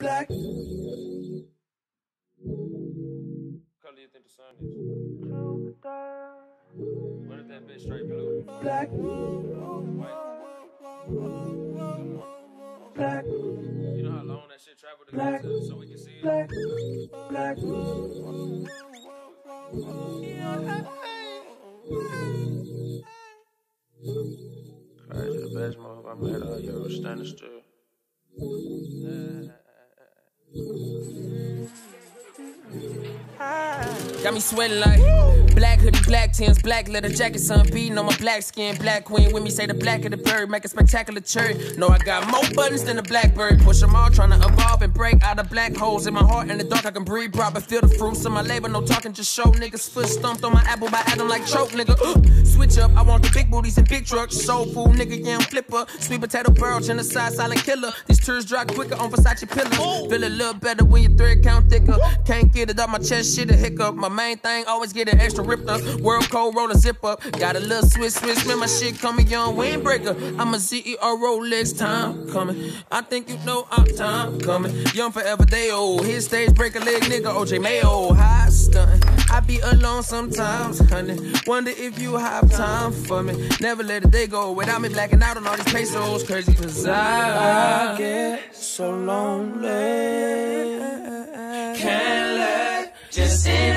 Black. What color you think the sun is? What if that bitch straight blue? Black. White? Black. You know how long that shit traveled to Black. get to so we can see it? Black. Black. Crazy, the best move I made all year was standing still. Got me sweating like black hoodie, black tins, black leather jacket, sun beating on my black skin. Black queen with me say the black of the bird, make a spectacular cherry. No, I got more buttons than a blackbird. Push them all, trying to evolve and break out of black holes in my heart. In the dark, I can breathe proper, feel the fruits of my labor. No talking, just show niggas foot stumped on my apple by Adam like choke, nigga. Uh, switch up, I want the big booties and big trucks. Soul food, nigga, yeah, I'm flipper. Sweet potato barrel, genocide, silent killer. These tears drop quicker on Versace pillars. Feel a little better when your thread count thicker. Can't get it up my chest, shit a hiccup. My main thing always get an extra ripped up. World code, roll a zip up. Got a little Swiss, Swiss, man, my shit coming young windbreaker. I'm a CEO Rolex, time coming. I think you know I'm time coming. Young forever, they old. Hit stage, break a leg, nigga, OJ Mayo. High stunt. I be alone sometimes, honey. Wonder if you have time for me. Never let a day go without me blacking out on all these pesos. Crazy, cause I, I get so lonely. can't let just anybody